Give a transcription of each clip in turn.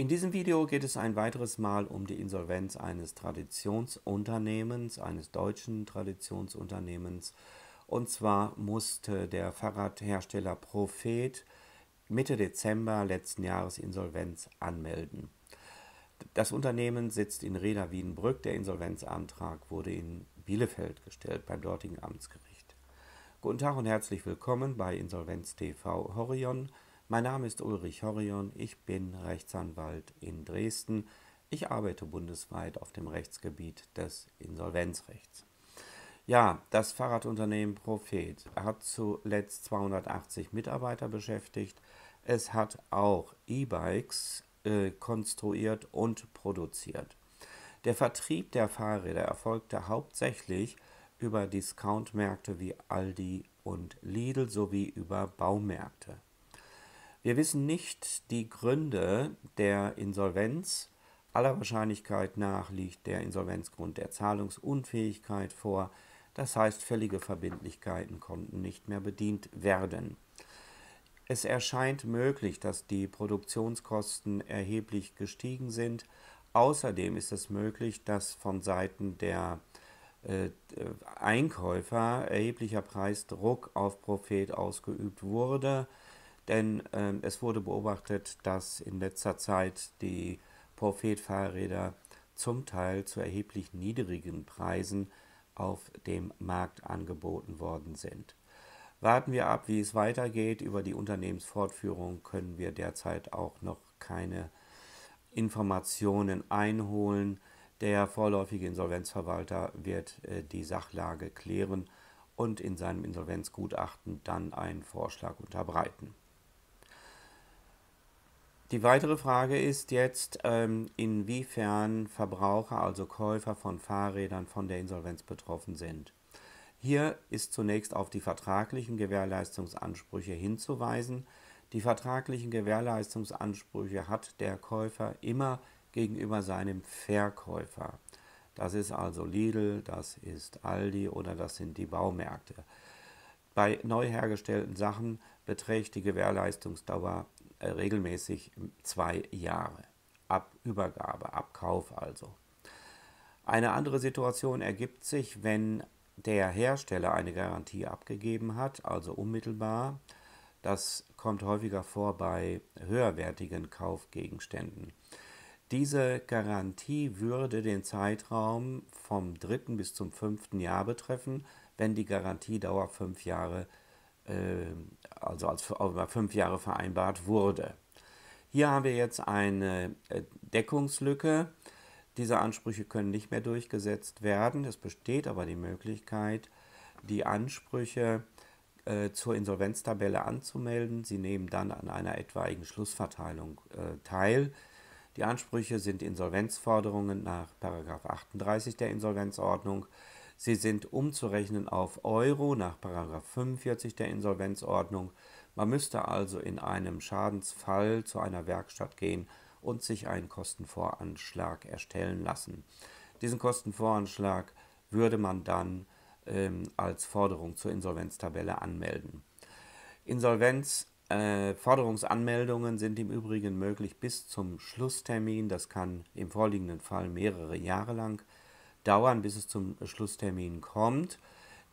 In diesem Video geht es ein weiteres Mal um die Insolvenz eines Traditionsunternehmens, eines deutschen Traditionsunternehmens. Und zwar musste der Fahrradhersteller Prophet Mitte Dezember letzten Jahres Insolvenz anmelden. Das Unternehmen sitzt in Reda Wiedenbrück. Der Insolvenzantrag wurde in Bielefeld gestellt beim dortigen Amtsgericht. Guten Tag und herzlich willkommen bei Insolvenz TV Horion. Mein Name ist Ulrich Horion, ich bin Rechtsanwalt in Dresden. Ich arbeite bundesweit auf dem Rechtsgebiet des Insolvenzrechts. Ja, das Fahrradunternehmen Prophet hat zuletzt 280 Mitarbeiter beschäftigt. Es hat auch E-Bikes äh, konstruiert und produziert. Der Vertrieb der Fahrräder erfolgte hauptsächlich über Discountmärkte wie Aldi und Lidl sowie über Baumärkte. Wir wissen nicht die Gründe der Insolvenz. Aller Wahrscheinlichkeit nach liegt der Insolvenzgrund der Zahlungsunfähigkeit vor. Das heißt, fällige Verbindlichkeiten konnten nicht mehr bedient werden. Es erscheint möglich, dass die Produktionskosten erheblich gestiegen sind. Außerdem ist es möglich, dass von Seiten der äh, Einkäufer erheblicher Preisdruck auf Prophet ausgeübt wurde denn äh, es wurde beobachtet, dass in letzter Zeit die Prophet-Fahrräder zum Teil zu erheblich niedrigen Preisen auf dem Markt angeboten worden sind. Warten wir ab, wie es weitergeht. Über die Unternehmensfortführung können wir derzeit auch noch keine Informationen einholen. Der vorläufige Insolvenzverwalter wird äh, die Sachlage klären und in seinem Insolvenzgutachten dann einen Vorschlag unterbreiten. Die weitere Frage ist jetzt, ähm, inwiefern Verbraucher, also Käufer von Fahrrädern von der Insolvenz betroffen sind. Hier ist zunächst auf die vertraglichen Gewährleistungsansprüche hinzuweisen. Die vertraglichen Gewährleistungsansprüche hat der Käufer immer gegenüber seinem Verkäufer. Das ist also Lidl, das ist Aldi oder das sind die Baumärkte. Bei neu hergestellten Sachen beträgt die Gewährleistungsdauer äh, regelmäßig zwei Jahre. Ab Übergabe, ab Kauf also. Eine andere Situation ergibt sich, wenn der Hersteller eine Garantie abgegeben hat, also unmittelbar. Das kommt häufiger vor bei höherwertigen Kaufgegenständen. Diese Garantie würde den Zeitraum vom dritten bis zum fünften Jahr betreffen, wenn die Garantiedauer fünf Jahre äh, also als über fünf Jahre vereinbart wurde. Hier haben wir jetzt eine äh, Deckungslücke. Diese Ansprüche können nicht mehr durchgesetzt werden. Es besteht aber die Möglichkeit, die Ansprüche äh, zur Insolvenztabelle anzumelden. Sie nehmen dann an einer etwaigen Schlussverteilung äh, teil. Die Ansprüche sind Insolvenzforderungen nach 38 der Insolvenzordnung. Sie sind umzurechnen auf Euro nach 45 der Insolvenzordnung. Man müsste also in einem Schadensfall zu einer Werkstatt gehen und sich einen Kostenvoranschlag erstellen lassen. Diesen Kostenvoranschlag würde man dann ähm, als Forderung zur Insolvenztabelle anmelden. Insolvenzforderungsanmeldungen äh, sind im Übrigen möglich bis zum Schlusstermin. Das kann im vorliegenden Fall mehrere Jahre lang dauern, bis es zum Schlusstermin kommt.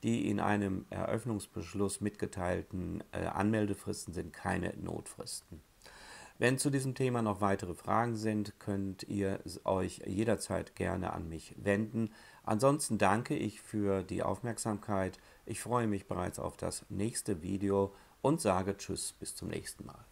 Die in einem Eröffnungsbeschluss mitgeteilten äh, Anmeldefristen sind keine Notfristen. Wenn zu diesem Thema noch weitere Fragen sind, könnt ihr euch jederzeit gerne an mich wenden. Ansonsten danke ich für die Aufmerksamkeit. Ich freue mich bereits auf das nächste Video und sage Tschüss bis zum nächsten Mal.